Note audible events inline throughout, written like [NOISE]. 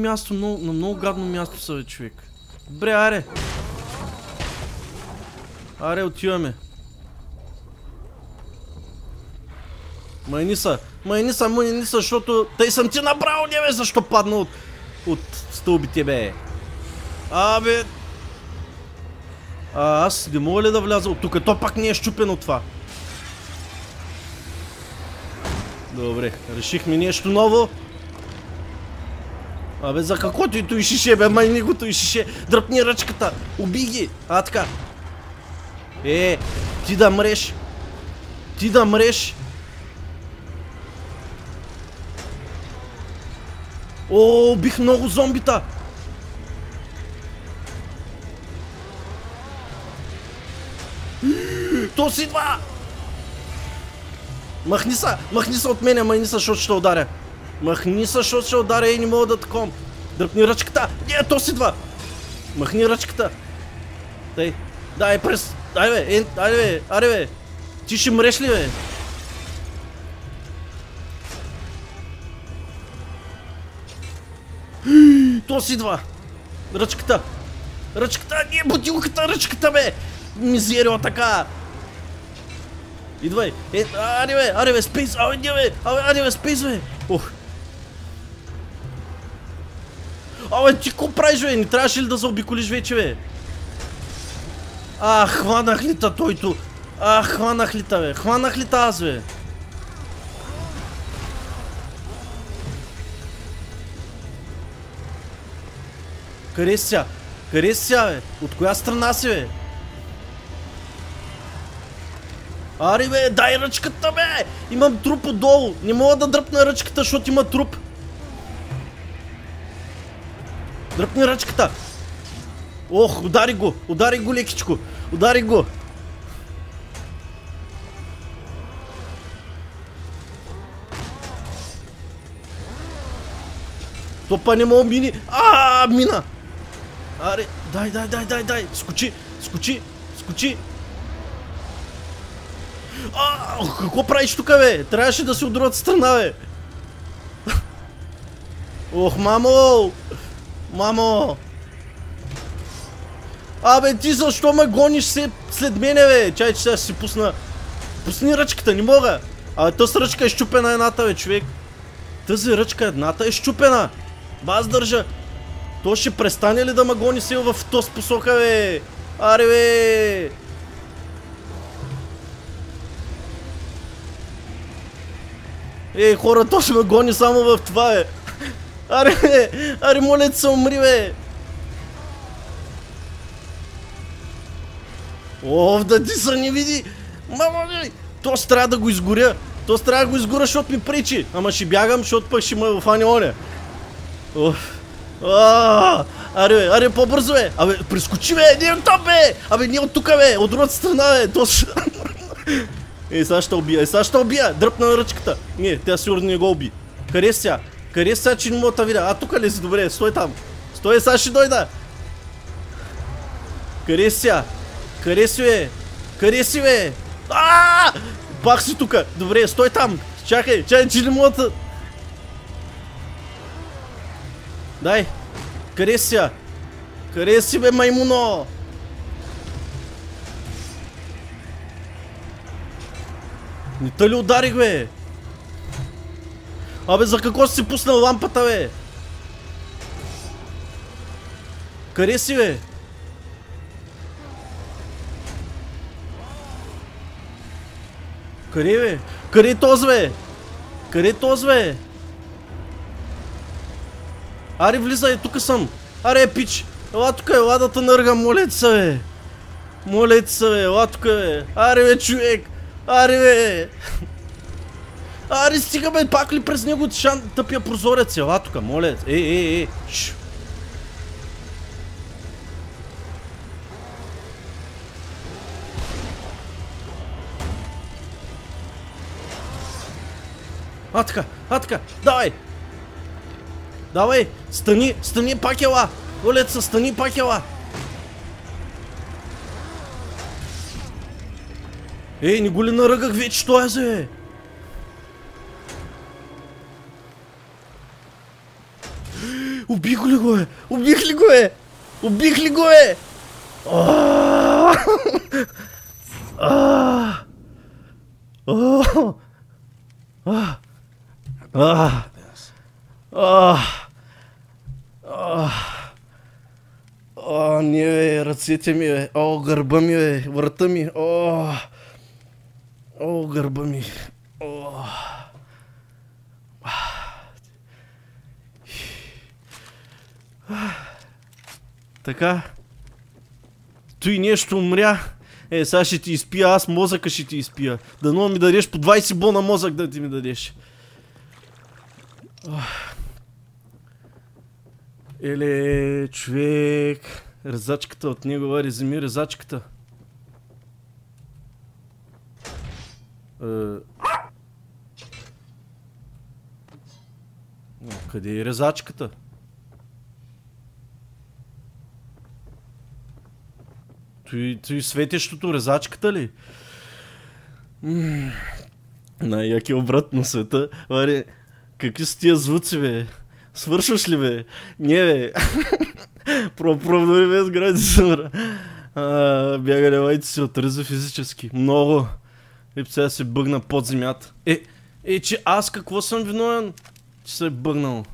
място, много, на много гадно място са, бе, човек. Добре, аре. Аре, отиваме. Майни са, майни са, майни са, защото тъй съм ти направил, не бе, защо падна от, от стълбите, бе. Абе. А, аз не мога ли да вляза от тук? То пак не е щупено това. Добре, решихме нещо ново. Абе, за каквото и той шише, бе, май него той шише. Дръпни ръчката. Уби ги. А, така. Е, ти да мреш. Ти да мреш. О, убих много зомбита. То си два! Махни са! Махни са от мене, махни са, защото ще ударя. Махни се, защото ще ударя и не мога да таком. Дръпни ръчката! Не, то си два! Махни ръчката! Дай, дай през... Дай бе, е, дай бе, аре бе! Ти ще мреш ли бе? [GASPS] То си два! Ръчката! Ръчката! Не, бутилката, ръчката бе! Мизерио така! Идвай! Е, аре бе, аре бе, спейс! Абе, бе! Аре бе, спейс бе! Ох! Абе, ти ко правиш, бе? Не трябваше ли да заобиколиш вече, бе? А, хванах ли та тойто? А, хванах ли та, бе? Хванах ли та аз, бе? Къде си ся? Къде си ся, бе? От коя страна си, бе? Ари, бе, дай ръчката, бе! Имам труп отдолу. Не мога да дръпна ръчката, защото има труп. Дръпни ръчката! Ох, удари го! Удари го лекичко! Удари го! То па не мога мини! А, мина! Аре, дай, дай, дай, дай, дай! Скочи, скочи, скочи! А, какво правиш тук, бе? Трябваше да си от другата страна, бе! Ох, мамо! Мамо! Абе, ти защо ме гониш се след мене, бе? Чай, че сега си пусна... Пусни ръчката, не мога! Абе, тази ръчка е щупена едната, бе, човек. Тази ръчка едната е щупена. Баз държа. То ще престане ли да ме гони сил в този посока, бе? Аре, бе! Ей, хора, то ще ме гони само в това, бе. Аре! Аре, моля се, умри, бе! О, да ти са не види! Мама, бе! То трябва да го изгоря! То трябва да го изгоря, защото ми пречи! Ама ще бягам, защото пък ще ме фане оня. Аре, бе, аре, по-бързо, бе! Абе, прескочи, бе! Не от там, бе! Абе, не от тук, бе! От другата страна, бе! То. [LAUGHS] Ей, сега ще убия, ей, сега ще убия! Дръпна на ръчката! Не, тя сигурно не го уби. Си сега? Къде сега, че не мога да видя? А, тук ли си? Добре, стой там. Стой, сега ще дойда. Къде си сега? Къде си, бе? Къде си, бе? Аааа! Пак си тук. Добре, стой там. Чакай, чакай, че не мога да... Дай. Къде си сега? Къде си, бе, маймуно? Не те ли ударих, бе? Абе, за какво си пуснал лампата, бе? Къде си, бе? Къде, бе? Къде е този, бе? Къде е този, бе? Аре, влизай, тук съм. Аре, пич. Ела тук, ела да те нъргам, моля се, бе. Моля се, бе, ела тук, бе. Аре, бе, човек. Аре, бе. Аре, стига бе, пак ли през него шан тъпия прозорец? Ела тука, моля. Е, е, е. Шш. А така, а така, давай! Давай, стани, стани пак ела! Олеца, стани пак ела! Ей, не го ли наръгах вече, той е, Убих ли го е? Убих ли го е? Убих ли го е? О, не, бе, ръцете ми, бе. О, гърба ми, бе. Врата ми. О! О, гърба ми. О! Така. Той нещо умря. Е, сега ще ти изпия, аз мозъка ще ти изпия. Дано ми дадеш по 20 бона мозък да ти ми дадеш. Еле, човек. Резачката от него, резими резачката. Е... Къде е резачката? Той, той светещото резачката ли? Най-яки обрат на света. Варе, какви са тия звуци, бе? Свършваш ли, бе? Не, бе. [LAUGHS] Пропробно ли без граници, бе? Бяга левайте се отръзва физически. Много. И сега се бъгна под земята. Е, е, че аз какво съм виновен, че се е бъгнал?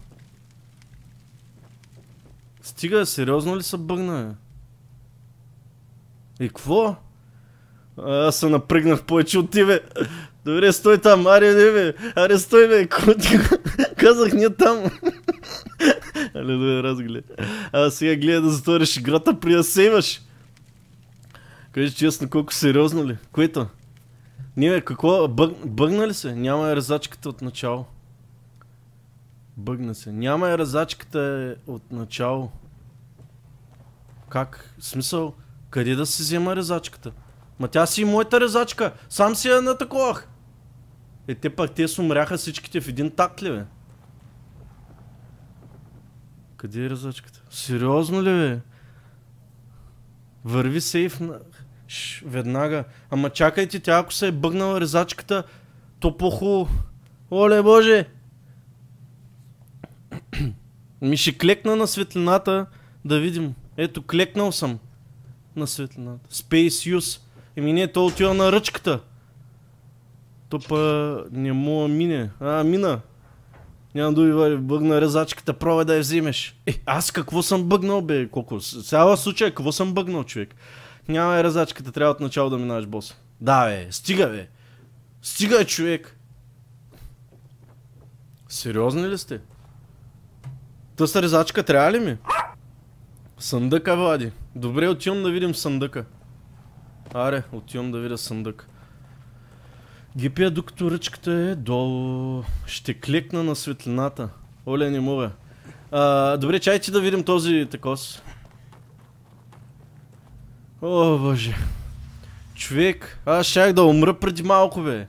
Стига, сериозно ли се бъгна, бе? И какво? Аз се напрегнах повече от тебе. Добре, стой там, аре не бе, аре стой бе, [LAUGHS] казах не там. [LAUGHS] Але да разгледа. А сега гледа да затвориш играта при да сейваш. Кажи честно, колко сериозно ли? Което? Не какво? Бъг... Бъгна ли се? Няма е резачката от начало. Бъгна се. Няма е резачката от начало. Как? В смисъл? Къде да си взема резачката? Ма тя си и моята резачка. Сам си я натаковах. Е, те пак те сумряха всичките в един такт ли, бе? Къде е резачката? Сериозно ли, бе? Върви сейф на... Ш, веднага. Ама чакайте, тя ако се е бъгнала резачката, то по-хубаво. Оле, боже! [CLEARS THROAT] Ми ще клекна на светлината да видим. Ето, клекнал съм на светлината. Space Use. Еми не, то отива на ръчката. То па не мога мине. А, мина. Няма да ви бъгна резачката, пробай да я вземеш. Е, аз какво съм бъгнал, бе? Колко? Сега случай, какво съм бъгнал, човек? Няма е резачката, трябва от начало да минаваш бос. Да, бе, стига, бе. Стига, човек. Сериозни ли сте? Та са резачка трябва ли ми? Съндъка, Влади. Добре, отивам да видим съндъка. Аре, отивам да видя съндък. Гипия докато ръчката е долу. Ще клекна на светлината. Оле, не мога. А, добре, чайте да видим този такос. О, боже. Човек, аз щях да умра преди малко, бе.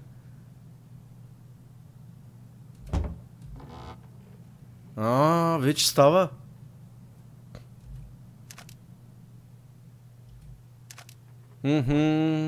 А, вече става. Mm-hmm.